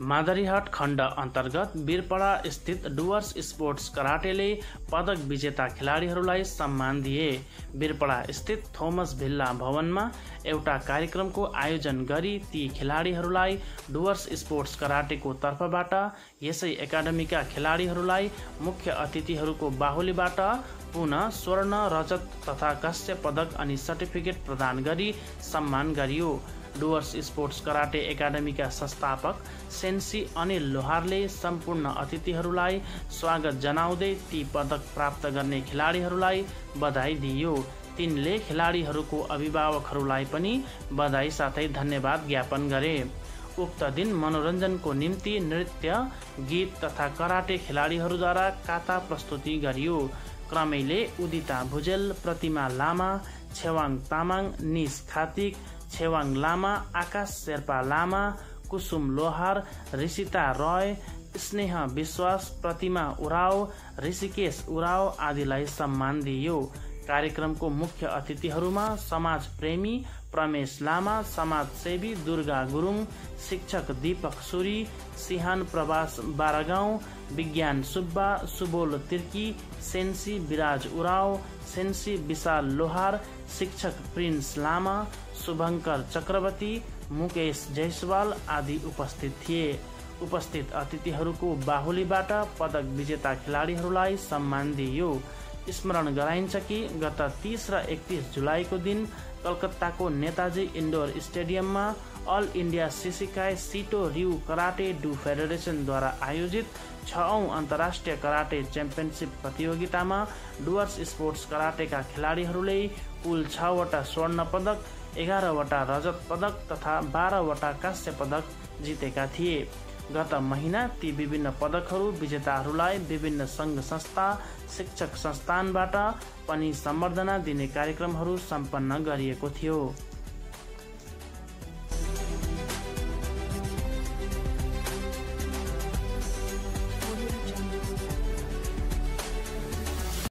मादरीहाट खण्ड अन्तर्गत बिरपडा स्थित डुवर्स स्पोर्ट्स कराटेले पदक विजेता खेलाडीहरूलाई सम्मान दिए। बिरपडा स्थित थोमस भिल्ला भवनमा एउटा कार्यक्रमको आयोजन गरी ती खेलाडीहरूलाई डुवर्स स्पोर्ट्स कराटेको तर्फबाट यसै एकाडेमीका खेलाडीहरूलाई मुख्य अतिथिहरूको बाहुलीबाट पुनः स्वर्ण रजत तथा काँस्य पदक अनि सर्टिफिकेट प्रदान गरी सम्मान गरियो। डुवर्स स्पोर्ट्स कराटे एकाडेमीका संस्थापक सेन्सी अनिल लोहारले सम्पूर्ण अतिथिहरूलाई स्वागत जनाउँदै ती पदक प्राप्त गर्ने खेलाडीहरूलाई बधाई दिइयो तिनले खेलाडीहरूको अभिभावकहरूलाई पनि बधाई साथै धन्यवाद ज्ञापन गरे। उक्त दिन मनोरञ्जनको निम्ति नृत्य गीत तथा कराटे खेलाडीहरूद्वारा काता प्रस्तुति गरियो। क्रमैले उदिता भुजेल प्रतिमा लामा छेवाङ तामाङ निस खातिक छेवाङ लामा आकाश शेर्पा लामा कुसुम लोहार ऋषिता रय स्नेह विश्वास प्रतिमा उराव ऋषिकेश उराव आदिलाई सम्मान दिइयो। कार्यक्रमको मुख्य अतिथिहरूमा समाज प्रेमी प्रमेश लामा समाजसेवी दुर्गा गुरुङ शिक्षक दीपक सुरी सिहान प्रवास बारागाउँ विज्ञान सुब्बा सुबोल तिर्की सेन्सी विराज उराव सेन्सी विशाल लोहार शिक्षक प्रिन्स लामा शुभङ्कर चक्रवर्ती मुकेश जयसवाल आदि उपस्थित थिए। उपस्थित अतिथिहरूको बाहुलीबाट पदक विजेता खेलाडीहरूलाई सम्मान दिइयो। स्मरण गराइन्छ कि गत तिस र एकतिस जुलाईको दिन कलकत्ताको नेताजी इन्डोर स्टेडियममा all India सिसिकाई सिटो Riu karate do फेडरेसनद्वारा आयोजित छौँ अन्तर्राष्ट्रिय कराटे च्याम्पियनसिप प्रतियोगितामा डुवर्स स्पोर्ट्स कराटेका खेलाडीहरूले कुल छवटा स्वर्ण पदक एघारवटा रजत पदक तथा बाह्रवटा काँस्य पदक जितेका थिए। गत महिना ती विभिन्न पदकहरू विजेताहरूलाई विभिन्न सङ्घ संस्था शिक्षक संस्थानबाट पनि सम्बर्धना दिने कार्यक्रमहरू सम्पन्न गरिएको थियो।